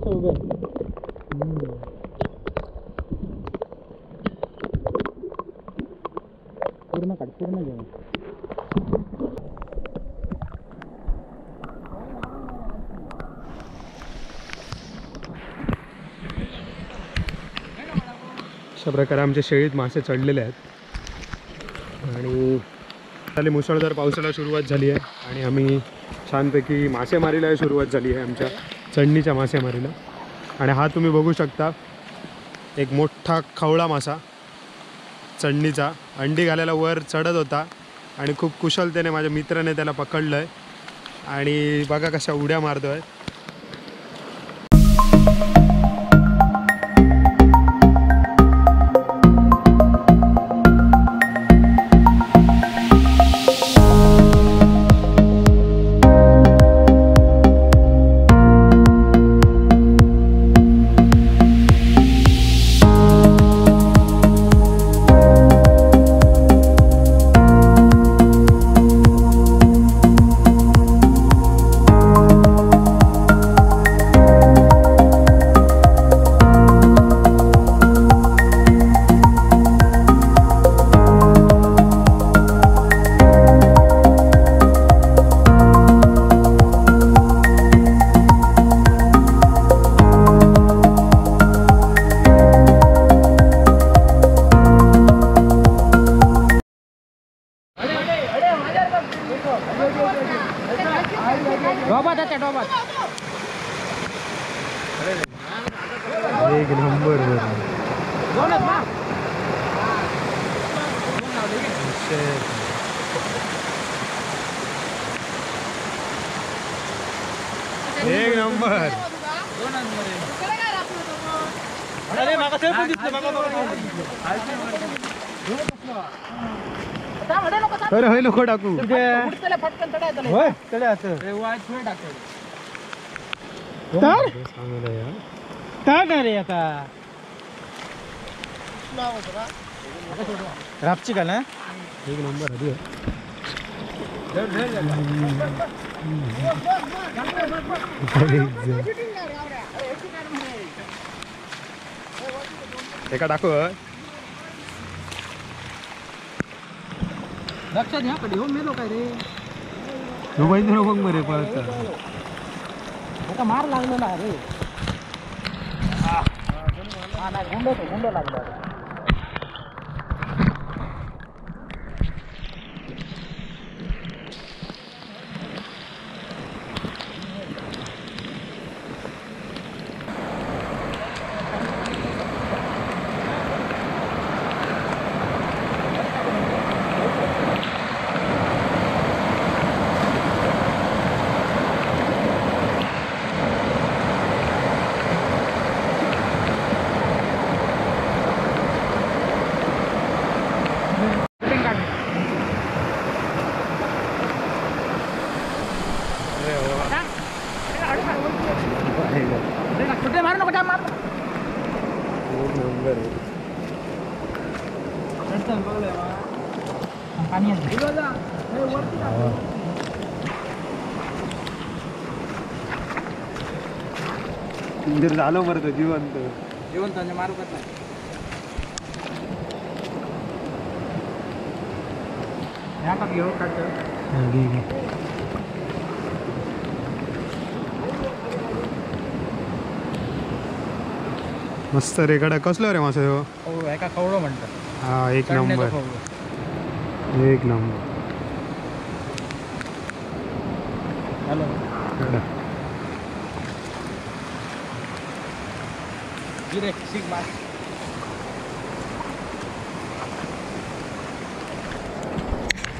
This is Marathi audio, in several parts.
कसं उभे पूर्ण काढ पूर्ण घेऊन अशा प्रकारे आमच्या शेळीत मासे चढलेले आहेत. आणि झाली मुसळधार पावसाला सुरुवात झाली आहे आणि आम्ही छानपैकी मासेमारीला सुरुवात झाली आहे आमच्या. चढणीच्या मासेमारीला आणि हा तुम्ही बघू शकता एक मोठा खवळा मासा चढणीचा. अंडी घालायला वर चढत होता आणि खूप कुशलतेने माझ्या मित्राने त्याला पकडलं आहे आणि बघा कशा उड्या मारतो आहे डोबात आहे त्या डोबात एक नंबर दोनच ना एक नंबर अरे माका ते पण दिसलं माका अरे होय नको टाकू. होय चले असं. तर? चांगलं आहे हा. काय नाही रे आता? रापची का ना एक नंबर. एका टाकू होय. लक्षात घ्या कधी होऊन मेलो काय रे तू बघितलं ना बघ मरे पळत आता मार लागलेला रे हा नाही गुंड तो गुंड लागला रे. कुठे मारू नको मार एक नंबर आहे. पाणी जर झालं बरं तर जिवंत. जेवण त्यांना मारू करत नाही. ह्या का घेऊ काढतो मस्त रेगाडा कसलो रे मासा? हो? एका खवळो म्हणतात. हा एक नंबर. एक नंबर. हॅलो.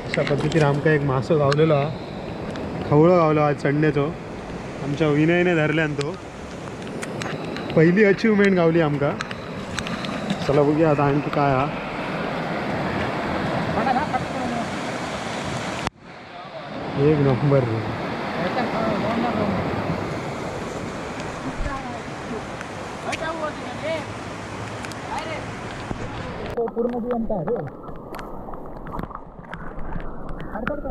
अशा पद्धतीने आमका एक मासो गावलेलो हा. खवळो गावलो आज चढण्याचो. आमच्या विनयने धरल्यान तो. पहिली अचिवमेंट गावली आमका चला बघूया आता आणखी काय हा पटा ना पटकन. एक नंबर रे. याच्यात खवळो, दोन ना खवळो. तो पूर्ण जिवंत आहे रे अडकड का?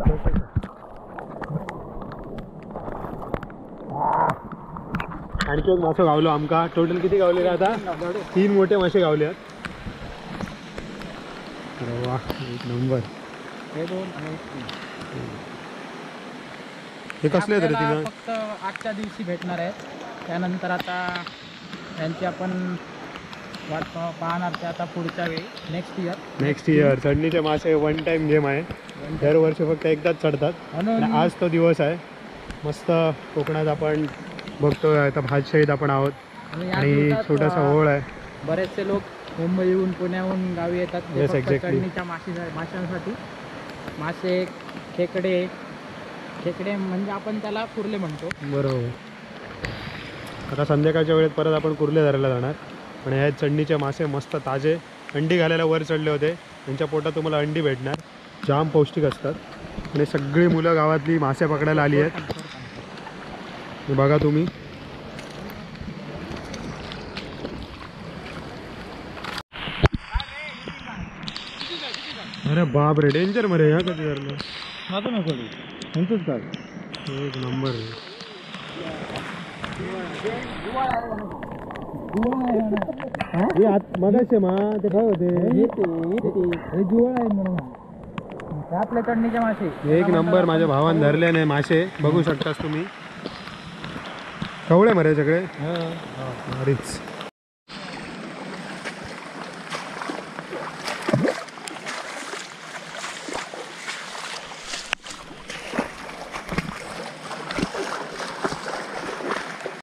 आणि आणखी एक मासो गावलो आमका. टोटल किती गावले रे आता? तीन मोठे मासे गावले आहेत. अरे वा एक नंबर. हे कसले आहेत रे आपल्याला तिनं? फक्त आजच्या दिवशी भेटणार आहेत. त्यानंतर आता त्यांची आपण वाट पाहणार ते आता पुढच्या वेळी नेक्स्ट इयर नेक्स्ट इयर चढणीचे मासे वन टाइम गेम आहे. दरवर्षी फक्त एकदाच चढतात. आणि आज तो दिवस आहे. मस्त कोकणात आपण बघतोय आता भातशाहीत आपण आहोत. आणि छोटासा ओळ आहे. बरेचसे लोक मुंबईहून पुण्याहून गावी येतात. चढणीच्या माशी माशांसाठी. मासे खेकडे. खेकडे म्हणजे आपण त्याला कुर्ले म्हणतो. बरोबर. आता संध्याकाळच्या वेळेत परत आपण कुर्ले धरायला जाणार. आणि ह्या चढणीचे मासे मस्त ताजे. अंडी घालायला वर चढले होते. त्यांच्या पोटात तुम्हाला अंडी भेटणार. जाम पौष्टिक असतात. आणि सगळी मुलं गावातली मासे पकडायला आली आहेत. बघा तुम्ही. अरे बाप रे डेंजर मरे ह्या कधी धरलं नको नको म्हणतोच काय? एक नंबर हे आत मगाशी मा ते काय होते? हे जुवळ आहे म्हणून. आपल्या चढणीचे मासे. एक नंबर माझ्या भावान धरले नाही मासे. बघू शकतास तुम्ही. कवळे मरे सगळे अरेच